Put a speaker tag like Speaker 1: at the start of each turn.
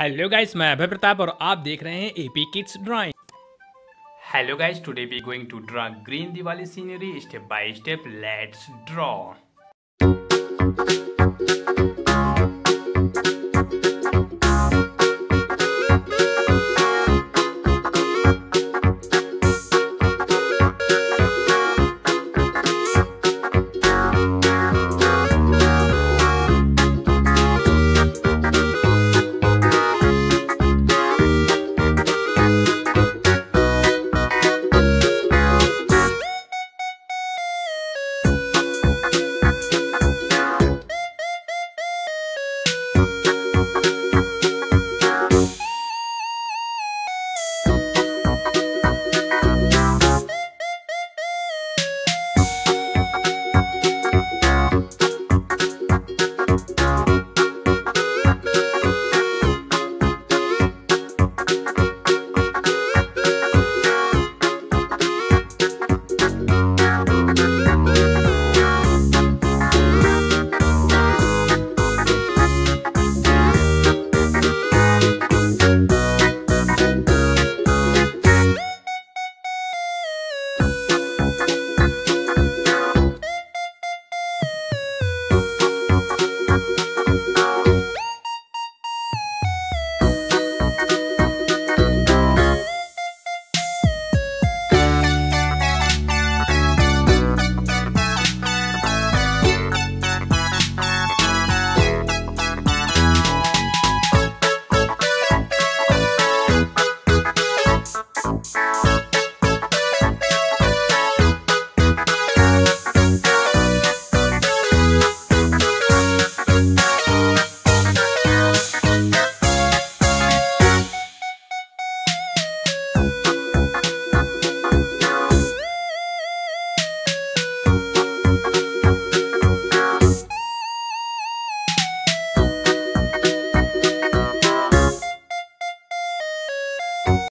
Speaker 1: hello guys मैं अभय प्रताप और आप देख रहे हैं AP kids drawing hello guys today we going to draw green Diwali scenery step by step let's draw